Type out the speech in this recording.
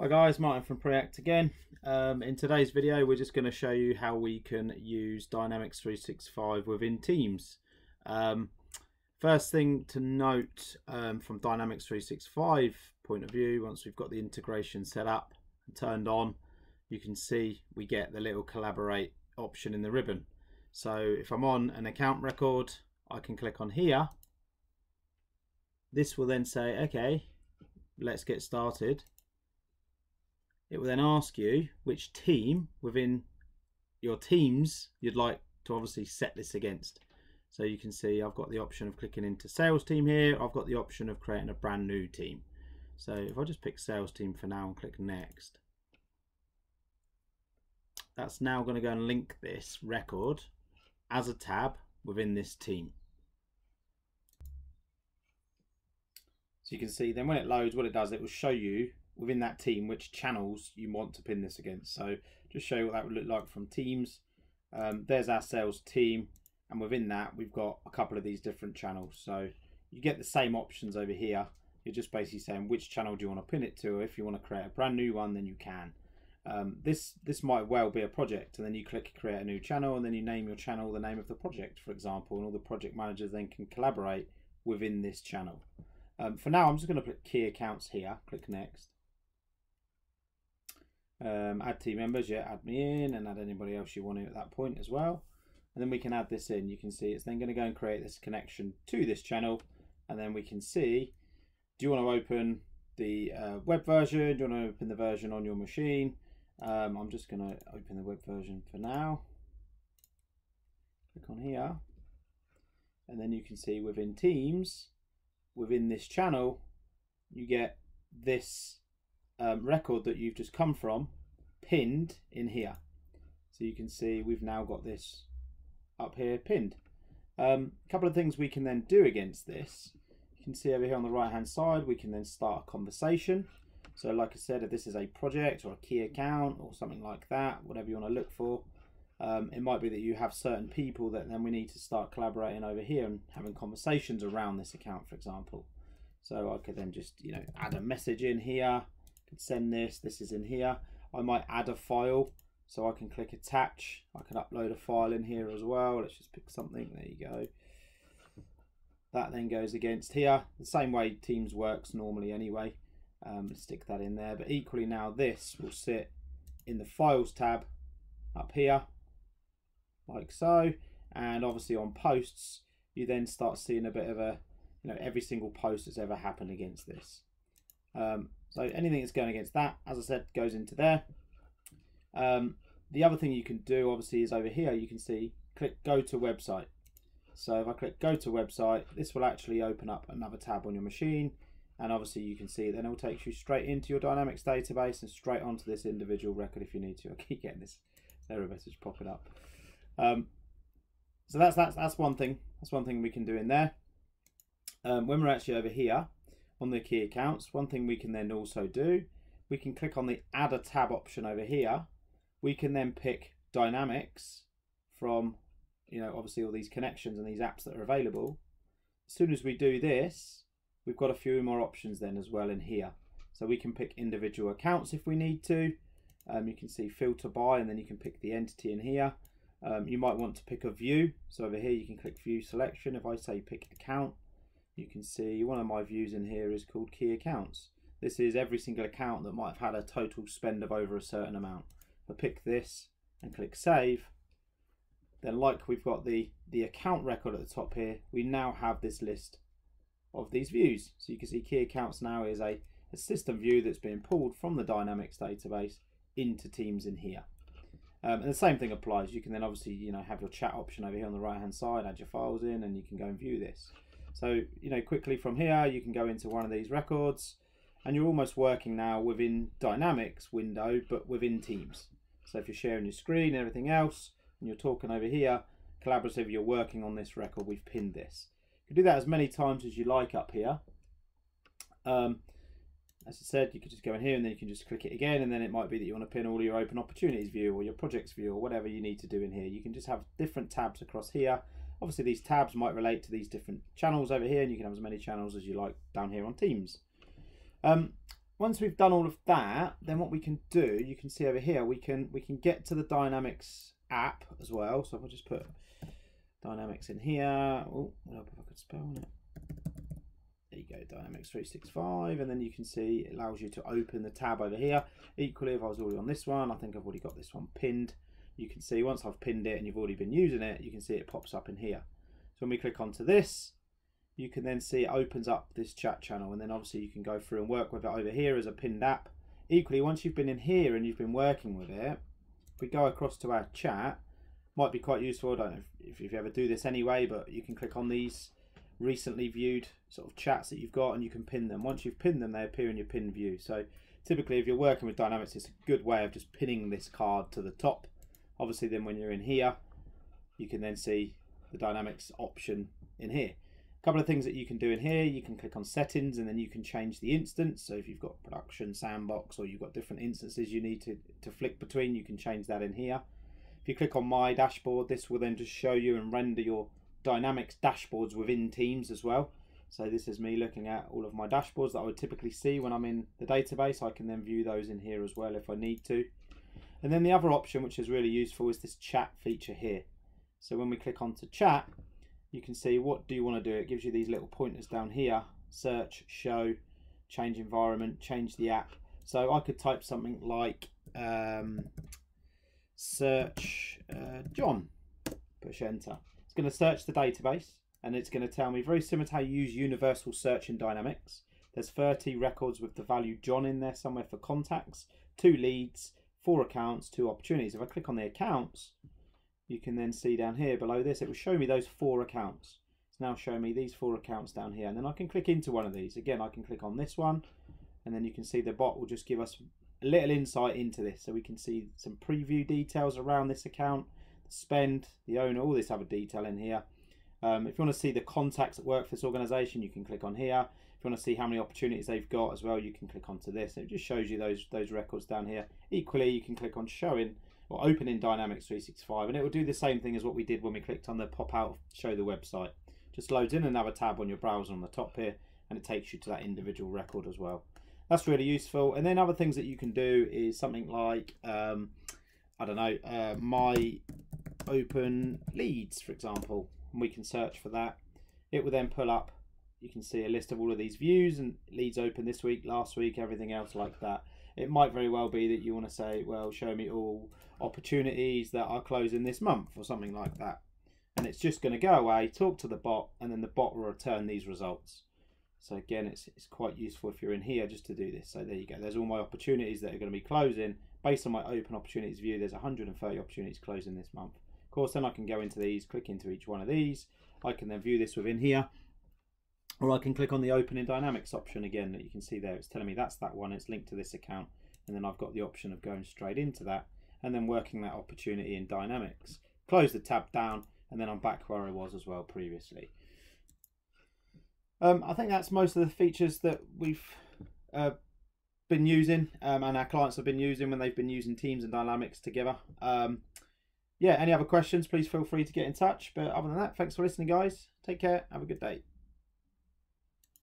Hi guys, Martin from Preact again. Um, in today's video we're just going to show you how we can use Dynamics 365 within Teams. Um, first thing to note um, from Dynamics 365 point of view, once we've got the integration set up and turned on, you can see we get the little collaborate option in the ribbon. So if I'm on an account record, I can click on here. This will then say, okay, let's get started it will then ask you which team within your teams you'd like to obviously set this against. So you can see I've got the option of clicking into sales team here. I've got the option of creating a brand new team. So if I just pick sales team for now and click next, that's now going to go and link this record as a tab within this team. So you can see then when it loads, what it does, it will show you within that team which channels you want to pin this against. So just show you what that would look like from teams. Um, there's our sales team and within that we've got a couple of these different channels. So you get the same options over here. You're just basically saying which channel do you want to pin it to. If you want to create a brand new one then you can. Um, this this might well be a project and then you click create a new channel and then you name your channel the name of the project for example and all the project managers then can collaborate within this channel. Um, for now I'm just going to put key accounts here, click next um, add team members, yeah, add me in and add anybody else you want at that point as well. And then we can add this in. You can see it's then going to go and create this connection to this channel. And then we can see, do you want to open the uh, web version? Do you want to open the version on your machine? Um, I'm just going to open the web version for now. Click on here. And then you can see within Teams, within this channel, you get this um, record that you've just come from pinned in here. So you can see we've now got this up here pinned. A um, couple of things we can then do against this. You can see over here on the right hand side, we can then start a conversation. So like I said, if this is a project or a key account or something like that, whatever you want to look for, um, it might be that you have certain people that then we need to start collaborating over here and having conversations around this account, for example. So I could then just, you know, add a message in here, send this, this is in here. I might add a file so I can click attach. I can upload a file in here as well. Let's just pick something, there you go. That then goes against here, the same way Teams works normally anyway. Um, stick that in there, but equally now this will sit in the files tab up here, like so. And obviously on posts, you then start seeing a bit of a, you know, every single post that's ever happened against this. Um, so anything that's going against that, as I said, goes into there. Um, the other thing you can do, obviously, is over here, you can see, click go to website. So if I click go to website, this will actually open up another tab on your machine. And obviously you can see then it will take you straight into your Dynamics database and straight onto this individual record if you need to. I keep getting this error message popping up. Um, so that's, that's, that's one thing. That's one thing we can do in there. Um, when we're actually over here, on the key accounts, one thing we can then also do, we can click on the add a tab option over here. We can then pick dynamics from, you know, obviously all these connections and these apps that are available. As soon as we do this, we've got a few more options then as well in here. So we can pick individual accounts if we need to. Um, you can see filter by and then you can pick the entity in here. Um, you might want to pick a view. So over here you can click view selection. If I say pick account, you can see one of my views in here is called key accounts. This is every single account that might have had a total spend of over a certain amount. I pick this and click save, then like we've got the, the account record at the top here, we now have this list of these views. So you can see key accounts now is a, a system view that's being pulled from the Dynamics database into Teams in here. Um, and the same thing applies. You can then obviously, you know, have your chat option over here on the right hand side, add your files in, and you can go and view this. So, you know, quickly from here, you can go into one of these records and you're almost working now within Dynamics window, but within Teams. So if you're sharing your screen and everything else, and you're talking over here, collaborative, you're working on this record, we've pinned this. You can do that as many times as you like up here. Um, as I said, you could just go in here and then you can just click it again and then it might be that you want to pin all your open opportunities view or your projects view or whatever you need to do in here. You can just have different tabs across here Obviously these tabs might relate to these different channels over here and you can have as many channels as you like down here on Teams. Um, once we've done all of that, then what we can do, you can see over here, we can we can get to the Dynamics app as well. So if I just put Dynamics in here, oh, I could spell it. There you go, Dynamics 365, and then you can see it allows you to open the tab over here. Equally, if I was already on this one, I think I've already got this one pinned. You can see once I've pinned it and you've already been using it, you can see it pops up in here. So when we click onto this, you can then see it opens up this chat channel and then obviously you can go through and work with it over here as a pinned app. Equally, once you've been in here and you've been working with it, if we go across to our chat, might be quite useful. I don't know if, if you ever do this anyway, but you can click on these recently viewed sort of chats that you've got and you can pin them. Once you've pinned them, they appear in your pin view. So typically if you're working with Dynamics, it's a good way of just pinning this card to the top. Obviously then when you're in here, you can then see the Dynamics option in here. A couple of things that you can do in here, you can click on settings and then you can change the instance. So if you've got production, sandbox, or you've got different instances you need to, to flick between, you can change that in here. If you click on my dashboard, this will then just show you and render your Dynamics dashboards within Teams as well. So this is me looking at all of my dashboards that I would typically see when I'm in the database. I can then view those in here as well if I need to. And then the other option, which is really useful, is this chat feature here. So when we click onto chat, you can see what do you want to do. It gives you these little pointers down here, search, show, change environment, change the app. So I could type something like um, search uh, John, push enter. It's going to search the database and it's going to tell me very similar to how you use universal search in Dynamics. There's 30 records with the value John in there somewhere for contacts, two leads, four accounts, two opportunities. If I click on the accounts, you can then see down here below this, it will show me those four accounts. It's now showing me these four accounts down here. And then I can click into one of these. Again, I can click on this one and then you can see the bot will just give us a little insight into this. So we can see some preview details around this account, the spend, the owner, all this other detail in here. Um, if you want to see the contacts that work for this organization, you can click on here. If you want to see how many opportunities they've got as well, you can click onto this. It just shows you those, those records down here. Equally, you can click on showing or open in Dynamics 365 and it will do the same thing as what we did when we clicked on the pop out show the website. Just loads in another tab on your browser on the top here and it takes you to that individual record as well. That's really useful. And then other things that you can do is something like, um, I don't know, uh, my open leads, for example. And we can search for that. It will then pull up, you can see a list of all of these views and leads open this week, last week, everything else like that it might very well be that you want to say, well, show me all opportunities that are closing this month or something like that. And it's just going to go away, talk to the bot, and then the bot will return these results. So again, it's, it's quite useful if you're in here just to do this. So there you go. There's all my opportunities that are going to be closing. Based on my open opportunities view, there's 130 opportunities closing this month. Of course, then I can go into these, click into each one of these. I can then view this within here or I can click on the open in dynamics option again that you can see there. It's telling me that's that one. It's linked to this account. And then I've got the option of going straight into that and then working that opportunity in dynamics. Close the tab down and then I'm back where I was as well previously. Um, I think that's most of the features that we've uh, been using um, and our clients have been using when they've been using Teams and Dynamics together. Um, yeah, any other questions, please feel free to get in touch. But other than that, thanks for listening, guys. Take care. Have a good day.